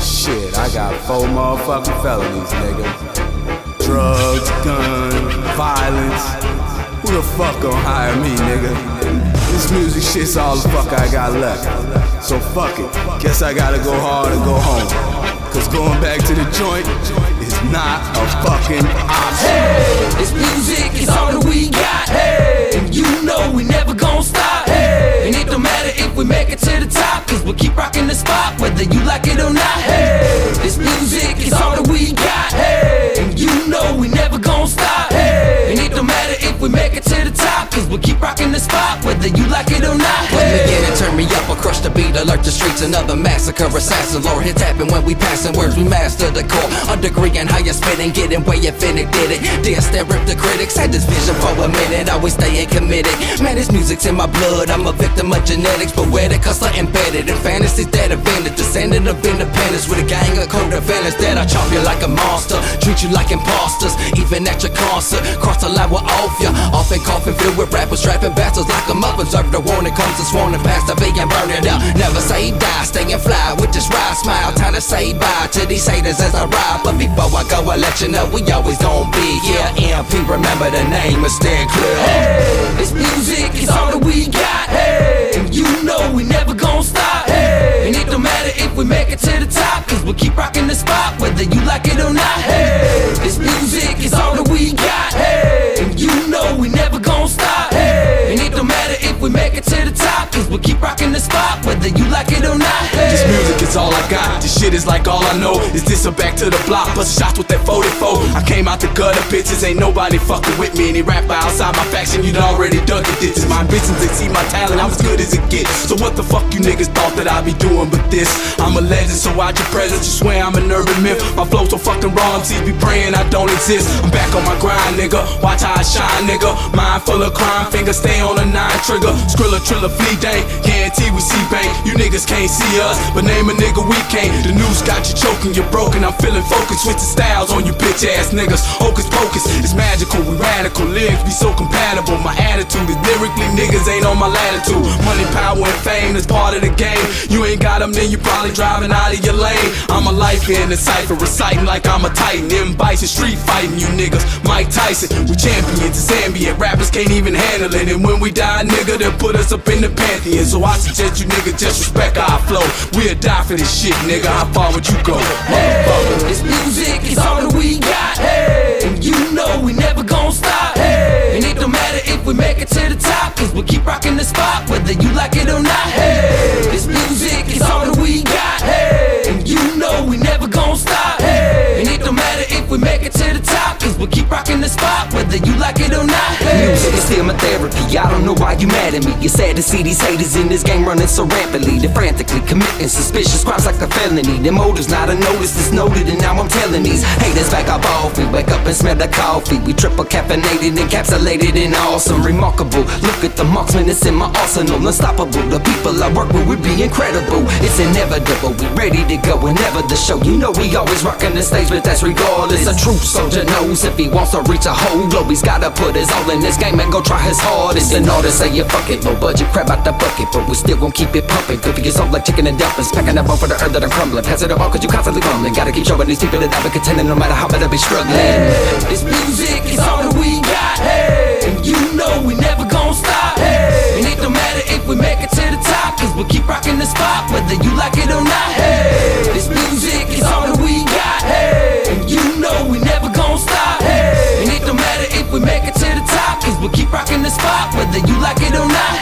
Shit, I got four motherfucking felonies, nigga. Drugs, guns, violence. Who the fuck gon' hire me, nigga? This music shit's all the fuck I got left. So fuck it. Guess I gotta go hard and go home. Cause going back to the joint is not a fucking option. Hey, this music is all that we got. Whether you like it or not. Put me in and turn me up or crush the beat, alert the streets, another massacre, assassin, Lord hits happen when we passing words, we master the core, a degree in how you spitting, getting way infinite, did it, dance that rip the critics, had this vision for a minute, always staying committed, man this music's in my blood, I'm a victim of genetics, poetic, hustler embedded? In fantasies that invented, descendant of independence with a gang of co-defendants that I chop you like a monster, treat you like imposters, even at your concert, cross the line will off ya, often coughing filled with rappers, trapping bastards like a up, observe the warning comes and sworn and past the vegan burn it up. Never say die, stay staying fly with this ride smile. Time to say bye to these haters as I ride. But before I go, I let you know we always gon' be here. NP, remember the name and stay clear. Hey, this music is all that we got. Hey, and you know we never gon' stop. Hey, and it don't matter if we make it to the top, cause we'll keep rocking the spot, whether you like it or not. Hey, it not. Like all I know. Is this a back to the block? Bust shots with that 44. I came out the gutter, bitches. Ain't nobody fucking with me. Any rapper outside my faction, you'd already dug the ditches. My ambitions exceed my talent. I'm as good as it gets. So what the fuck you niggas thought that I'd be doing but this? I'm a legend, so out your presence, you swear I'm an urban myth. My flow so fucking raw, MCs be praying I don't exist. I'm back on my grind, nigga. Watch how I shine, nigga. Mind full of crime, finger stay on a nine trigger. Scrilla, triller, flea dang. Guarantee we see bang. You niggas can't see us, but name a nigga we can't. The Noose got you choking, you're broken. I'm feeling focused, switching styles on you bitch ass niggas. Hocus pocus, it's magical, we radical. Lyrics be so compatible. My attitude is lyrically niggas ain't on my latitude. Money, power, and fame is part of the game. You ain't got them, then you probably driving out of your lane. I'm a life in the cipher, reciting like I'm a titan. Them bison street fighting you niggas. Mike Tyson, we champions, it's ambient. Rappers can't even handle it. And when we die, nigga, they'll put us up in the pantheon. So I suggest you niggas just respect our flow. We'll die for this shit, nigga. How far would you go? Motherfucker. This music is all that we got. Hey, and you know we never gon' stop. Hey, and it don't matter if we make it to the top, cause we'll keep rocking the spot, whether you like it or not. Hey, spot, whether you like it or not. Music is still my therapy. I don't know why you mad at me. It's sad to see these haters in this game running so rampantly. They're frantically committing suspicious crimes like a felony. Their motives not a notice, it's noted, and now I'm telling these haters back up off me. Wake up and smell the coffee. We triple caffeinated, encapsulated, and awesome, remarkable. Look at the marksman, it's in my arsenal, unstoppable. The people I work with would be incredible. It's inevitable. We ready to go whenever the show. You know we always rocking the stage, but that's regardless. A true soldier knows if he wants to reach a whole globe, he's gotta put his all in this game and go try his hardest. In all to say you fuck it, low budget crap out the bucket, but we still gon' keep it pumping. For your soul like chicken and dumplings, packing up for the earth that I'm crumbling. Pass it about cause you constantly crumbling. Gotta keep showing these people that I've been contending no matter how bad I be struggling. This music is all that we got. Hey, and you know we never gon' stop. Hey, and it don't matter if we make it to the top, cause we'll keep rocking the spot, whether you like it or not. Whether you like it or not.